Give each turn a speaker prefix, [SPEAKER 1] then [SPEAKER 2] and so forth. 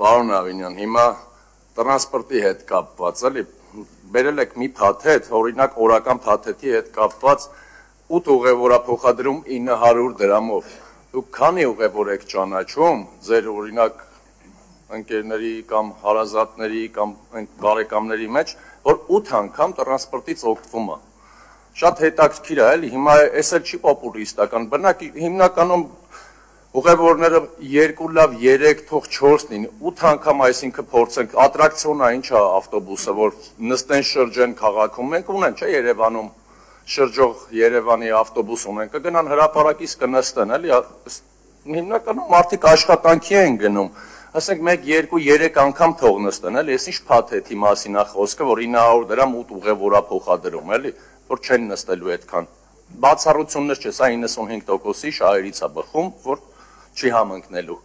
[SPEAKER 1] Պարոն Ավինյան, հիմա տրանսպորտի հետ կապված, էլի, բերել եք մի փաթեթ, օրինակ օրական փաթեթի հետ կապված 8 ուղևորա փոխադրում 900 դրամով։ Դուք քանի ուղևոր եք ճանաչում ձեր օրինակ ընկերների կամ հարազատների կամ բարեկամների մեջ, որ 8 անգամ տրանսպորտից օգտվում է։ Շատ հետաքրքիր է, էլի, հիմա էս էլ չի պոպուլիստական, բնակ հիմնականում ուղևորները 2 լավ 3 թող 4 լինի 8 անգամ այսինքն փորձենք ատրակցիոն է ինչա ավտոբուսը որ նստեն շրջեն քաղաքում մենք ունեն չէ Երևանում շրջող Երևանի ավտոբուս ունեն կգնան հրաապարակից կնստեն էլի հիմնականում մարդիկ աշխատանքի են գնում ասենք 1 2 3 անգամ թող նստեն էլի ես ինչ փաթեթի մասին է խոսքը որ 900 դրամ 8 ուղևորա փոխադրում էլի որ չեն նստելու այդքան բացառություններ չէ սա 95%-ի շահերից է բխում որ չի համընկնելու